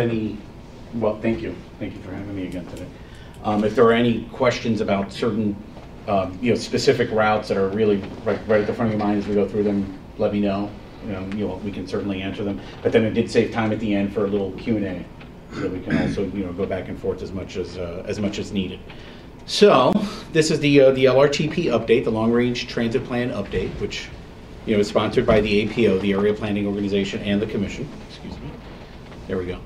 any, well, thank you, thank you for having me again today. Um, If there are any questions about certain, um, you know, specific routes that are really right, right at the front of your mind as we go through them, let me know. You know, you know, we can certainly answer them. But then it did save time at the end for a little Q and A, so we can also, you know, go back and forth as much as, uh, as much as needed. So, this is the, uh, the LRTP update, the Long Range Transit Plan update, which, you know, is sponsored by the APO, the Area Planning Organization, and the Commission. Excuse me. There we go.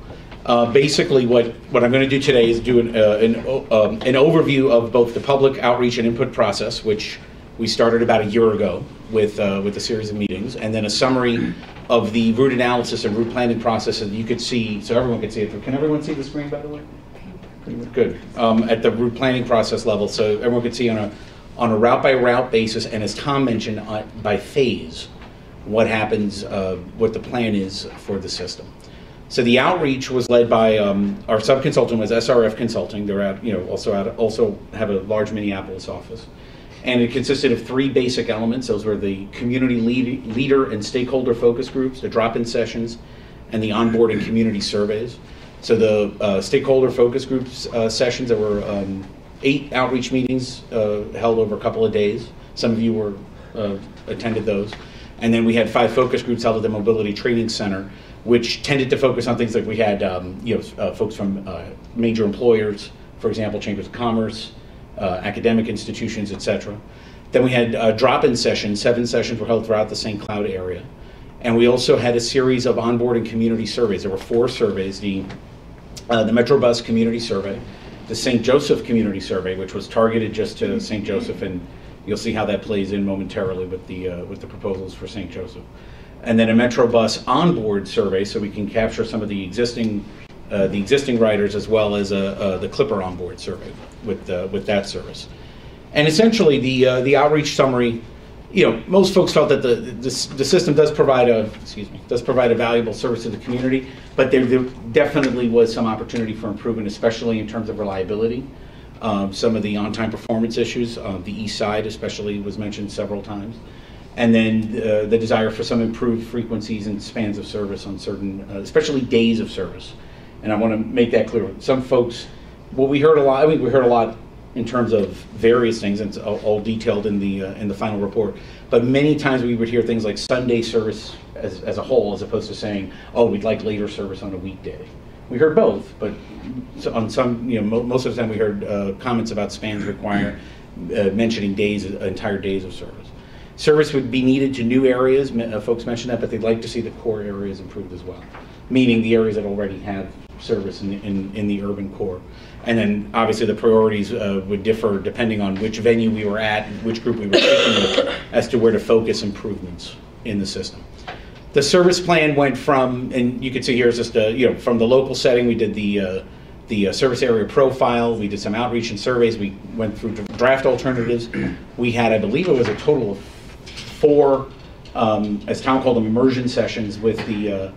Uh, Basically, what, what I'm going to do today is do an, uh, an, um, an overview of both the public outreach and input process, which we started about a year ago with, uh, with a series of meetings, and then a summary of the route analysis and route planning process, and you could see, so everyone could see it. Can everyone see the screen, by the way? Good. Um, At the route planning process level, so everyone could see on a, on a route-by-route basis, and as Tom mentioned, uh, by phase, what happens, uh, what the plan is for the system. So the outreach was led by, um, our sub-consultant was SRF Consulting. They're out, you know, also out, also have a large Minneapolis office. And it consisted of three basic elements. Those were the community lead, leader and stakeholder focus groups, the drop-in sessions, and the onboarding community surveys. So the uh, stakeholder focus groups uh, sessions, there were um, eight outreach meetings uh, held over a couple of days. Some of you were uh, attended those. And then we had five focus groups held at the Mobility Training Center, which tended to focus on things like we had, um, you know, uh, folks from uh, major employers, for example, chambers of commerce, uh, academic institutions, et cetera. Then we had uh, drop-in sessions. Seven sessions were held throughout the St. Cloud area. And we also had a series of onboarding community surveys. There were four surveys, the, uh, the Metrobus Community Survey, the St. Joseph Community Survey, which was targeted just to St. Joseph, and you'll see how that plays in momentarily with the, uh, with the proposals for St. Joseph. And then a Metrobus onboard survey, so we can capture some of the existing, uh, the existing riders as well as uh, uh, the Clipper onboard survey with, uh, with that service. And essentially, the, uh, the outreach summary, you know, most folks felt that the, the, the system does provide a, excuse me, does provide a valuable service to the community, but there, there definitely was some opportunity for improvement, especially in terms of reliability. Um, some of the on-time performance issues, uh, the east side especially was mentioned several times. And then uh, the desire for some improved frequencies and spans of service on certain, uh, especially days of service. And I want to make that clear. Some folks, what we heard a lot, I mean, we heard a lot in terms of various things, and it's all, all detailed in the uh, in the final report. But many times we would hear things like Sunday service as, as a whole, as opposed to saying, "Oh, we'd like later service on a weekday." We heard both, but on some, you know, mo- most of the time we heard uh, comments about spans require uh, mentioning days, entire days of service. Service would be needed to new areas. uh, Folks mentioned that, but they'd like to see the core areas improved as well, meaning the areas that already have service in, in, in the urban core. And then obviously the priorities uh, would differ depending on which venue we were at, and which group we were speaking with, as to where to focus improvements in the system. The service plan went from, and you can see here is just a, you know, from the local setting, we did the, uh, the uh, service area profile, we did some outreach and surveys, we went through draft alternatives. We had, I believe it was a total of four, um, as Tom called them, immersion sessions with the, uh,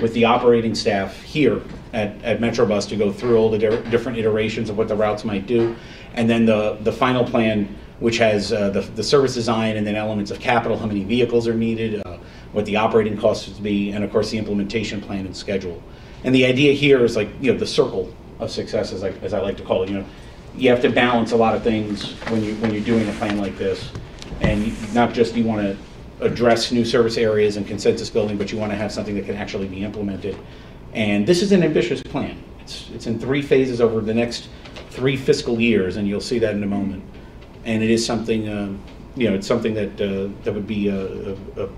with the operating staff here at, at Metrobus to go through all the di- different iterations of what the routes might do. And then the, the final plan, which has uh, the, the service design and then elements of capital, how many vehicles are needed, uh, what the operating costs would be, and of course the implementation plan and schedule. And the idea here is like, you know, the circle of success, as I, as I like to call it, you know, you have to balance a lot of things when you, when you're doing a plan like this. And not just you want to address new service areas and consensus building, but you want to have something that can actually be implemented. And this is an ambitious plan. It's, it's in three phases over the next three fiscal years, and you'll see that in a moment. And it is something, um, you know, it's something that, uh, that would be a, a, a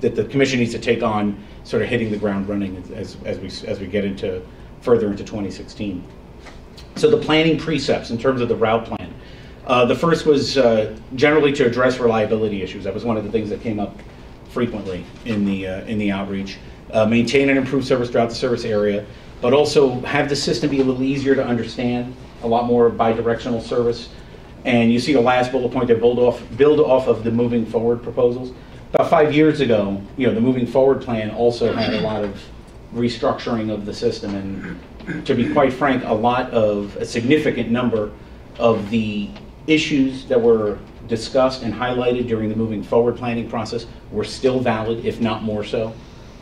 that the commission needs to take on, sort of hitting the ground running as, as we, as we get into, further into 2016. So the planning precepts in terms of the route plan. Uh, the first was uh, generally to address reliability issues. That was one of the things that came up frequently in the, uh, in the outreach. Uh, maintain and improve service throughout the service area, but also have the system be a little easier to understand, a lot more bi-directional service. And you see the last bullet point there, build off, build off of the moving forward proposals. About five years ago, you know, the moving forward plan also had a lot of restructuring of the system. And to be quite frank, a lot of, a significant number of the issues that were discussed and highlighted during the moving forward planning process were still valid, if not more so,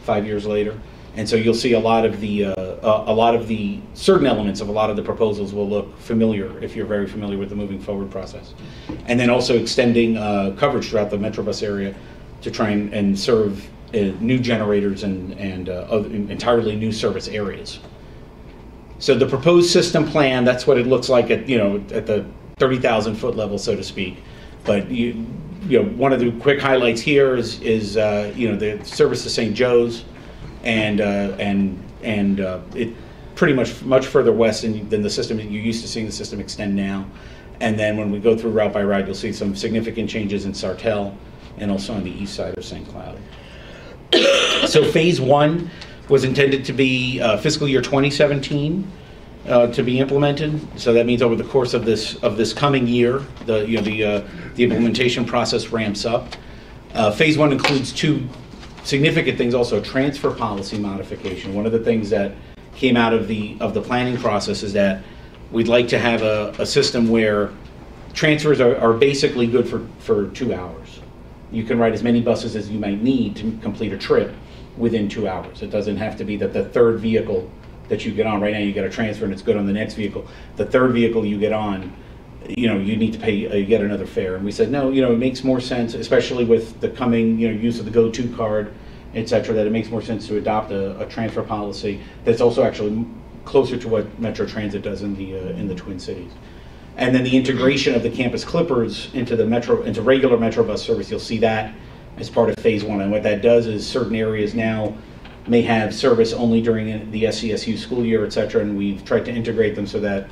five years later. And so you'll see a lot of the, uh, a a lot of the, certain elements of a lot of the proposals will look familiar if you're very familiar with the moving forward process. And then also extending uh, coverage throughout the Metrobus area to try and, and serve uh, new generators and, and uh, other- entirely new service areas. So the proposed system plan, that's what it looks like at, you know, at the 30,000 foot level, so to speak. But you, you know, one of the quick highlights here is, is, uh, you know, the service to St. Joe's and, uh, and, and uh, it pretty much, much further west than, than the system, you're used to seeing the system extend now. And then when we go through route by route, you'll see some significant changes in Sartell and also on the east side of St. Cloud. So phase one was intended to be uh, fiscal year 2017 uh, to be implemented. So that means over the course of this, of this coming year, the, you know, the, uh, the implementation process ramps up. Uh, Phase one includes two significant things, also transfer policy modification. One of the things that came out of the, of the planning process is that we'd like to have a, a system where transfers are, are basically good for, for two hours. You can ride as many buses as you might need to complete a trip within two hours. It doesn't have to be that the third vehicle that you get on, right now you get a transfer and it's good on the next vehicle. The third vehicle you get on, you know, you need to pay, uh, yet another fare. And we said, no, you know, it makes more sense, especially with the coming, you know, use of the go-to card, et cetera, that it makes more sense to adopt a, a transfer policy that's also actually closer to what Metro Transit does in the, uh, in the Twin Cities. And then the integration of the campus clippers into the metro, into regular Metro bus service, you'll see that as part of phase one. And what that does is certain areas now may have service only during the SCSU school year, et cetera, and we've tried to integrate them so that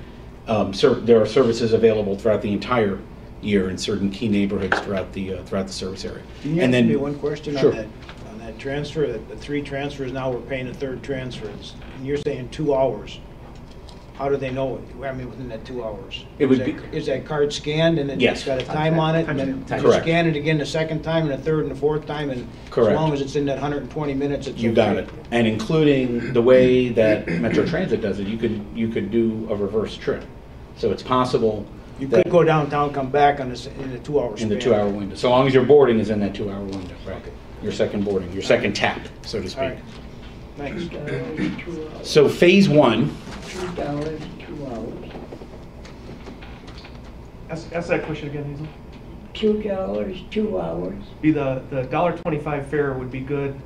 um, ser- there are services available throughout the entire year in certain key neighborhoods throughout the, uh, throughout the service area. Can you And then- me one question Sure. on that, on that transfer, that the three transfers, now we're paying the third transfers, and you're saying two hours? How do they know, it? I mean, within that two hours? It would Is be- that- Is that card scanned and then Yes. it's got a time on it? And then Time. you Correct. scan it again the second time and the third and the fourth time, and as Correct. long as it's in that hundred and twenty minutes, it's okay? You got it. And including the way that Metro Transit does it, you could, you could do a reverse trip. So it's possible. You that- could go downtown, come back on this, in the two-hour In span? the two-hour window, so long as your boarding is in that two-hour window, right? Your second boarding, your second tap, so to All speak. right, thanks. Two dollars, two hours. So phase one, Two dollars, two hours. Ask, ask that question again, Hazel. Two dollars, two hours. Be the, the dollar twenty-five fare would be good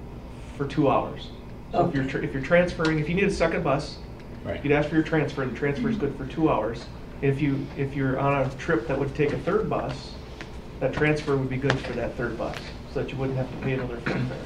for two hours. So if you're, tr- if you're transferring, if you need a second bus, right, you'd ask for your transfer, the transfer is good for two hours. If you, if you're on a trip that would take a third bus, that transfer would be good for that third bus, so that you wouldn't have to pay another full fare.